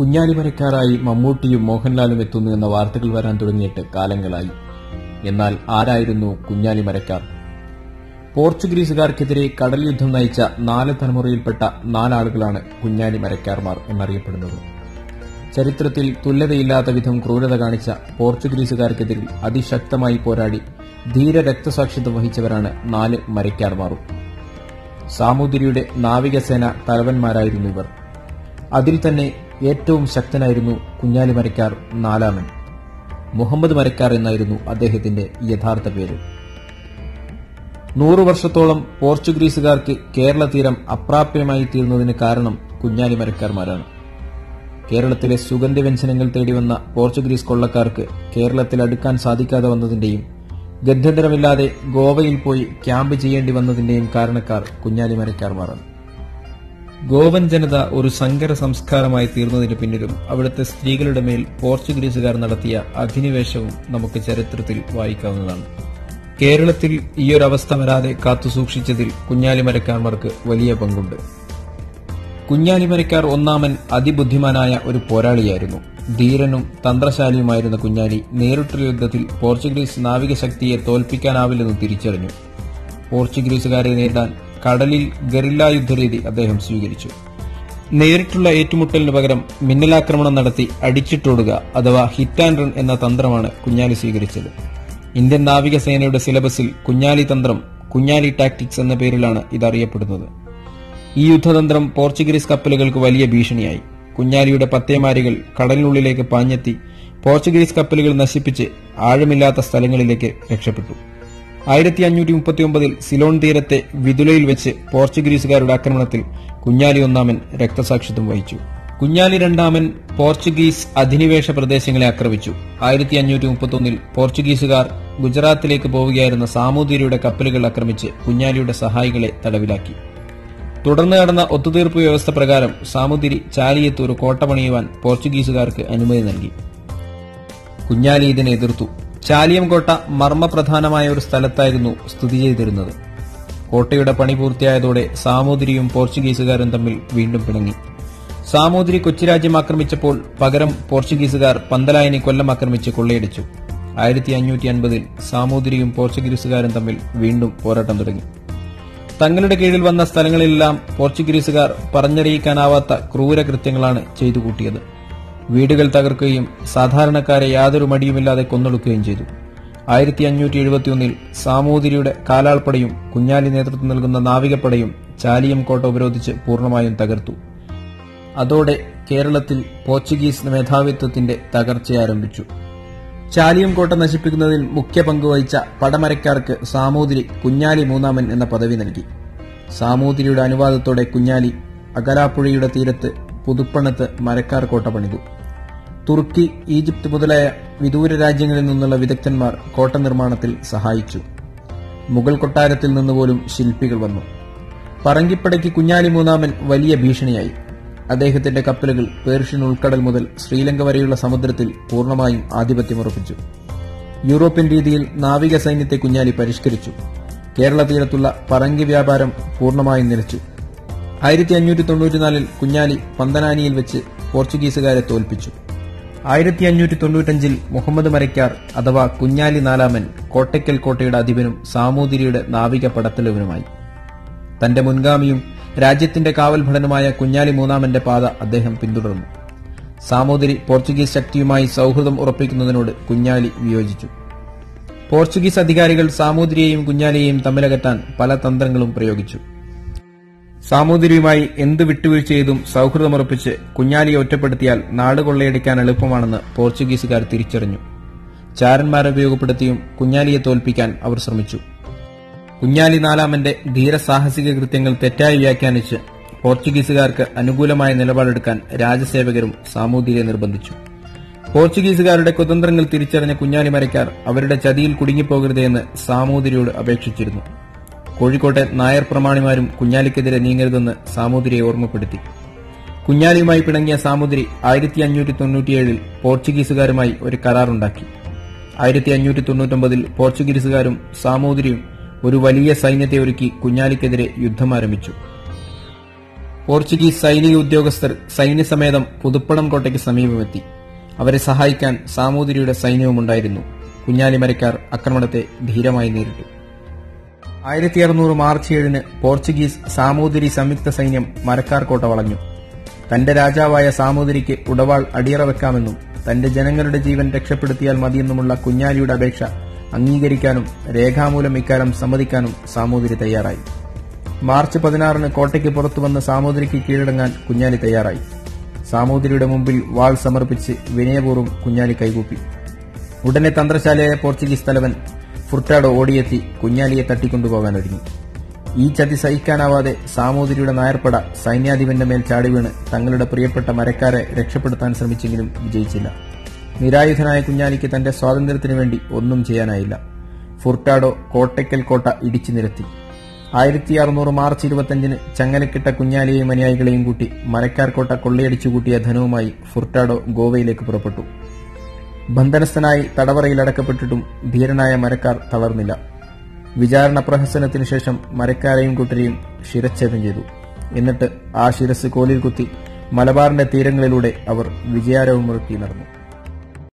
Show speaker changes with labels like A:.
A: കുഞ്ഞാലിമരക്കാരായി മമ്മൂട്ടിയും മോഹൻലാലും എത്തുന്നു എന്ന വാർത്തകൾ വരാൻ തുടങ്ങിയിട്ട് കാലങ്ങളായി. എന്നാൽ ആരായിരുന്നു കുഞ്ഞാലിമരക്കാർ? പോർച്ചുഗീസുകാർക്കെതിരെ കടൽ യുദ്ധം നയിച്ച നാല് തലമുറയിൽപ്പെട്ട നാലാളുകളാണ് കുഞ്ഞാലിമരക്കാർമാർ എന്നറിയപ്പെടുന്നത്. ചരിത്രത്തിൽ തുല്യതയില്ലാത്ത വിധം ക്രൂരത കാണിച്ച പോർച്ചുഗീസുകാർക്കെതിരെ അതിശക്തമായി പോരാടി ധീര രക്തസാക്ഷിത്വം വഹിച്ചവരാണ് നാല് മരക്കാർമാറും സാമൂതിരിയുടെ നാവികസേന തലവന്മാരായിരുന്നു ഇവർ. അതിൽ തന്നെ ഏറ്റവും ശക്തനായിരുന്നു കുഞ്ഞാലി മരക്കാർ നാലാമൻ. മുഹമ്മദ് മരക്കാർ എന്നായിരുന്നു അദ്ദേഹത്തിന്റെ യഥാർത്ഥ പേര്. നൂറു വർഷത്തോളം പോർച്ചുഗീസുകാർക്ക് കേരള തീരം അപ്രാപ്യമായി തീർന്നതിന് കാരണം കുഞ്ഞാലി മരക്കാർമാരാണ്. കേരളത്തിലെ സുഗന്ധവ്യഞ്ജനങ്ങൾ തേടിവന്ന പോർച്ചുഗീസ് കൊള്ളക്കാർക്ക് കേരളത്തിൽ അടുക്കാൻ സാധിക്കാതെ വന്നതിന്റെയും ഗത്യന്തരമില്ലാതെ ഗോവയിൽ പോയി ക്യാമ്പ് ചെയ്യേണ്ടി വന്നതിന്റെയും കാരണക്കാർ കുഞ്ഞാലി മരക്കാർമാരാണ്. ഗോവൻ ജനത ഒരു സങ്കര സംസ്കാരമായി തീർന്നതിന് പിന്നിലും അവിടുത്തെ സ്ത്രീകളുടെ മേൽ പോർച്ചുഗീസുകാർ നടത്തിയ അധിനിവേശവും നമുക്ക് ചരിത്രത്തിൽ വായിക്കാവുന്നതാണ്. കേരളത്തിൽ ഈയൊരവസ്ഥ വരാതെ കാത്തുസൂക്ഷിച്ചതിൽ കുഞ്ഞാലിമരക്കാർമാർക്ക് വലിയ പങ്കുണ്ട്. കുഞ്ഞാലിമരക്കാർ ഒന്നാമൻ അതിബുദ്ധിമാനായ ഒരു പോരാളിയായിരുന്നു. ധീരനും തന്ത്രശാലിയുമായിരുന്ന കുഞ്ഞാലി നേരിട്ടുള്ള യുദ്ധത്തിൽ പോർച്ചുഗീസ് നാവികശക്തിയെ തോൽപ്പിക്കാനാവില്ലെന്ന് തിരിച്ചറിഞ്ഞു. പോർച്ചുഗീസുകാരെ നേരിടാൻ കടലിൽ ഗറില്ലാ യുദ്ധരീതി അദ്ദേഹം സ്വീകരിച്ചു. നേരിട്ടുള്ള ഏറ്റുമുട്ടലിന് പകരം മിന്നലാക്രമണം നടത്തി അടിച്ചിട്ടോടുക അഥവാ ഹിറ്റ് ആൻഡ് റൺ എന്ന തന്ത്രമാണ് കുഞ്ഞാലി സ്വീകരിച്ചത്. ഇന്ത്യൻ നാവികസേനയുടെ സിലബസിൽ കുഞ്ഞാലി തന്ത്രം കുഞ്ഞാലി ടാക്ടിക്സ് എന്ന പേരിലാണ് ഇതറിയപ്പെടുന്നത്. ഈ യുദ്ധതന്ത്രം പോർച്ചുഗീസ് കപ്പലുകൾക്ക് വലിയ ഭീഷണിയായി. കുഞ്ഞാലിയുടെ പത്തേമാരികൾ കടലിനുള്ളിലേക്ക് പാഞ്ഞെത്തി പോർച്ചുഗീസ് കപ്പലുകൾ നശിപ്പിച്ച് ആഴമില്ലാത്ത സ്ഥലങ്ങളിലേക്ക് രക്ഷപ്പെട്ടു. ആയിരത്തി അഞ്ഞൂറ്റി മുപ്പത്തിയൊമ്പതിൽ സിലോൺ തീരത്തെ വിതുലയിൽ വെച്ച് പോർച്ചുഗീസുകാരുടെ ആക്രമണത്തിൽ കുഞ്ഞാലി ഒന്നാമൻ രക്തസാക്ഷിത്വം വഹിച്ചു. കുഞ്ഞാലി രണ്ടാമൻ പോർച്ചുഗീസ് അധിനിവേശ പ്രദേശങ്ങളെ ആക്രമിച്ചു. ആയിരത്തി അഞ്ഞൂറ്റി മുപ്പത്തൊന്നിൽ പോർച്ചുഗീസുകാർ ഗുജറാത്തിലേക്ക് പോവുകയായിരുന്ന സാമൂതിരിയുടെ കപ്പലുകൾ ആക്രമിച്ച് കുഞ്ഞാലിയുടെ സഹായികളെ തടവിലാക്കി. തുടർന്ന് നടന്ന ഒത്തുതീർപ്പ് വ്യവസ്ഥ പ്രകാരം സാമൂതിരി ചാലിയത്ത് ഒരു കോട്ട പണിയുവാൻ പോർച്ചുഗീസുകാർക്ക് അനുമതി നൽകി. കുഞ്ഞാലി ഇതിനെ എതിർത്തു. ചാലിയം കോട്ട മർമ്മപ്രധാനമായ ഒരു സ്ഥലത്തായിരുന്നു സ്ഥിതി ചെയ്തിരുന്നത്. കോട്ടയുടെ പണി പൂർത്തിയായതോടെ സാമൂതിരിയും പോർച്ചുഗീസുകാരും തമ്മിൽ വീണ്ടും പിണങ്ങി. സാമൂതിരി കൊച്ചിരാജ്യം ആക്രമിച്ചപ്പോൾ പകരം പോർച്ചുഗീസുകാർ പന്തലായനെ കൊല്ലം ആക്രമിച്ച് കൊള്ളയടിച്ചു. ആയിരത്തി അഞ്ഞൂറ്റി അൻപതിൽ സാമൂതിരിയും പോർച്ചുഗീസുകാരും തമ്മിൽ വീണ്ടും പോരാട്ടം തുടങ്ങി. തങ്ങളുടെ കീഴിൽ വന്ന സ്ഥലങ്ങളിലെല്ലാം പോർച്ചുഗീസുകാർ പറഞ്ഞറിയിക്കാനാവാത്ത ക്രൂരകൃത്യങ്ങളാണ് ചെയ്തു കൂട്ടിയത് വീടുകൾ തകർക്കുകയും സാധാരണക്കാരെ യാതൊരു മടിയുമില്ലാതെ കൊന്നൊടുക്കുകയും ചെയ്തു. ആയിരത്തി അഞ്ഞൂറ്റി എഴുപത്തിയൊന്നിൽ സാമൂതിരിയുടെ കാലാൾപ്പടയും കുഞ്ഞാലി നേതൃത്വം നൽകുന്ന നാവികപ്പടയും ചാലിയം കോട്ട ഉപരോധിച്ച് പൂർണമായും തകർത്തു. അതോടെ കേരളത്തിൽ പോർച്ചുഗീസ് മേധാവിത്വത്തിന്റെ തകർച്ച ആരംഭിച്ചു. ചാലിയം കോട്ട നശിപ്പിക്കുന്നതിൽ മുഖ്യ പങ്കുവഹിച്ച പടമരക്കാർക്ക് സാമൂതിരി കുഞ്ഞാലി മൂന്നാമൻ എന്ന പദവി നൽകി. സാമൂതിരിയുടെ അനുവാദത്തോടെ കുഞ്ഞാലി അകലാപ്പുഴയുടെ തീരത്ത് പുതുപ്പണത്ത് മരക്കാർ കോട്ട പണിതു. തുർക്കി ഈജിപ്ത് മുതലായ വിദൂര രാജ്യങ്ങളിൽ നിന്നുള്ള വിദഗ്ധന്മാർ കോട്ട നിർമ്മാണത്തിൽ സഹായിച്ചു. മുഗൾ കൊട്ടാരത്തിൽ നിന്നുപോലും ശില്പികൾ വന്നു. പറങ്കിപ്പടയ്ക്ക് കുഞ്ഞാലി മൂന്നാമൻ വലിയ ഭീഷണിയായി. അദ്ദേഹത്തിന്റെ കപ്പലുകൾ പേർഷ്യൻ ഉൾക്കടൽ മുതൽ ശ്രീലങ്ക വരെയുള്ള സമുദ്രത്തിൽ പൂർണമായും ആധിപത്യമുറപ്പിച്ചു യൂറോപ്യൻ രീതിയിൽ നാവിക സൈന്യത്തെ കുഞ്ഞാലി പരിഷ്കരിച്ചു. കേരള തീരത്തുള്ള പറങ്കി വ്യാപാരം പൂർണമായും നിലച്ചു. ആയിരത്തി അഞ്ഞൂറ്റി തൊണ്ണൂറ്റിനാലിൽ കുഞ്ഞാലി പന്തനാനിയിൽ വെച്ച് പോർച്ചുഗീസുകാരെ തോൽപ്പിച്ചു. ആയിരത്തി അഞ്ഞൂറ്റി തൊണ്ണൂറ്റഞ്ചിൽ മുഹമ്മദ് മരക്കാർ അഥവാ കുഞ്ഞാലി നാലാമൻ കോട്ടയ്ക്കൽ കോട്ടയുടെ അധിപനും സാമൂതിരിയുടെ നാവിക പടത്തലവനുമായി തന്റെ മുൻഗാമിയും രാജ്യത്തിന്റെ കാവൽ ഭടനുമായ കുഞ്ഞാലി മൂന്നാമന്റെ പാത അദ്ദേഹം പിന്തുടർന്നു. സാമൂതിരി പോർച്ചുഗീസ് ശക്തിയുമായി സൌഹൃദം ഉറപ്പിക്കുന്നതിനോട് കുഞ്ഞാലി വിയോജിച്ചു. പോർച്ചുഗീസ് അധികാരികൾ സാമൂതിരിയെയും കുഞ്ഞാലിയെയും തമ്മിലകറ്റാൻ പല തന്ത്രങ്ങളും പ്രയോഗിച്ചു. സാമൂതിരിയുമായി എന്ത് വിട്ടുവീഴ്ച ചെയ്തും സൌഹൃദമുറപ്പിച്ച് കുഞ്ഞാലിയെ ഒറ്റപ്പെടുത്തിയാൽ നാട് കൊള്ളയടിക്കാൻ എളുപ്പമാണെന്ന് പോർച്ചുഗീസുകാർ തിരിച്ചറിഞ്ഞു. ചാരന്മാരെ ഉപയോഗപ്പെടുത്തിയും കുഞ്ഞാലിയെ തോൽപ്പിക്കാൻ അവർ ശ്രമിച്ചു. കുഞ്ഞാലി നാലാമന്റെ ധീരസാഹസിക കൃത്യങ്ങൾ തെറ്റായി വ്യാഖ്യാനിച്ച് പോർച്ചുഗീസുകാർക്ക് അനുകൂലമായ നിലപാടെടുക്കാൻ രാജസേവകരും സാമൂതിരിയെ നിർബന്ധിച്ചു. പോർച്ചുഗീസുകാരുടെ കുതന്ത്രങ്ങൾ തിരിച്ചറിഞ്ഞ കുഞ്ഞാലിമരക്കാർ അവരുടെ ചതിയിൽ കുടുങ്ങിപ്പോകരുതെന്ന് സാമൂതിരിയോട് അപേക്ഷിച്ചിരുന്നു. കോഴിക്കോട്ടെ നായർ പ്രമാണിമാരും കുഞ്ഞാലിക്കെതിരെ നീങ്ങരുതെന്ന് സാമൂതിരിയെ ഓർമ്മപ്പെടുത്തി. കുഞ്ഞാലിയുമായി പിണങ്ങിയ സാമൂതിരി ആയിരത്തി അഞ്ഞൂറ്റി തൊണ്ണൂറ്റിയേഴിൽ പോർച്ചുഗീസുകാരുമായി ഒരു കരാറുണ്ടാക്കി. ആയിരത്തി അഞ്ഞൂറ്റി തൊണ്ണൂറ്റൊമ്പതിൽ പോർച്ചുഗീസുകാരും സാമൂതിരിയും ഒരു വലിയ സൈന്യത്തെ ഒരുക്കി കുഞ്ഞാലിക്കെതിരെ യുദ്ധം ആരംഭിച്ചു. പോർച്ചുഗീസ് സൈനിക ഉദ്യോഗസ്ഥർ സൈന്യസമേതം പുതുപ്പണം കോട്ടയ്ക്ക് സമീപമെത്തി. അവരെ സഹായിക്കാൻ സാമൂതിരിയുടെ സൈന്യവുമുണ്ടായിരുന്നു. കുഞ്ഞാലിമരക്കാർ ആക്രമണത്തെ ധീരമായി നേരിട്ടു. ആയിരത്തി അറുന്നൂറ് മാർച്ച് ഏഴിന് പോർച്ചുഗീസ് സാമൂതിരി സംയുക്ത സൈന്യം മരക്കാർ കോട്ട വളഞ്ഞു. തന്റെ രാജാവായ സാമൂതിരിക്ക് ഉടവാൾ അടിയറ വെക്കാമെന്നും തന്റെ ജനങ്ങളുടെ ജീവൻ രക്ഷപ്പെടുത്തിയാൽ മതിയെന്നുമുള്ള കുഞ്ഞാലിയുടെ അപേക്ഷ അംഗീകരിക്കാനും രേഖാമൂലം ഇക്കാലം സമ്മതിക്കാനും സാമൂതിരി തയ്യാറായി. മാർച്ച് പതിനാറിന് കോട്ടയ്ക്ക് പുറത്തു വന്ന് സാമൂതിരിക്ക് കീഴടങ്ങാൻ കുഞ്ഞാലി തയ്യാറായി. സാമൂതിരിയുടെ മുമ്പിൽ വാൾ സമർപ്പിച്ച് വിനയപൂർവം കുഞ്ഞാലി കൈകൂപ്പി. ഉടനെ തന്ത്രശാലയായ പോർച്ചുഗീസ് തലവൻ ഫുർട്ടാഡോ ഓടിയെത്തി കുഞ്ഞാലിയെ തട്ടിക്കൊണ്ടുപോകാൻ ഒരുങ്ങി. ഈ ചതി സഹിക്കാനാവാതെ സാമൂതിരിയുടെ നായർപ്പട സൈന്യാധിപന്റെ മേൽ ചാടിവീണ് തങ്ങളുടെ പ്രിയപ്പെട്ട മരക്കാരെ രക്ഷപ്പെടുത്താൻ ശ്രമിച്ചെങ്കിലും വിജയിച്ചില്ല. നിരായുധനായ കുഞ്ഞാലിക്ക് തന്റെ സ്വാതന്ത്ര്യത്തിനു വേണ്ടി ഒന്നും ചെയ്യാനായില്ല. ഫുർട്ടാഡോ കോട്ടയ്ക്കൽ കോട്ട ഇടിച്ചു നിരത്തി. ആയിരത്തി അറുന്നൂറ് മാർച്ച് ഇരുപത്തിയഞ്ചിന് ചങ്ങലക്കിട്ട കുഞ്ഞാലിയെയും അനുയായികളെയും കൂട്ടി മരക്കാർ കോട്ട കൊള്ളയടിച്ചു കൂട്ടിയ ധനവുമായി ഫുർട്ടാഡോ ഗോവയിലേക്ക് പുറപ്പെട്ടു. ബന്ധനസ്ഥനായി തടവറയിൽ അടക്കപ്പെട്ടിട്ടും ധീരനായ മരക്കാർ തളർന്നില്ല. വിചാരണ പ്രഹസനത്തിനു ശേഷം മരക്കാരെയും കുട്ടരെയും ശിരച്ഛേദം ചെയ്തു. എന്നിട്ട് ആ ശിരസ് കോലിൽ കുത്തി മലബാറിന്റെ തീരങ്ങളിലൂടെ അവർ വിജയാരവമുറുക്കി നടന്നു.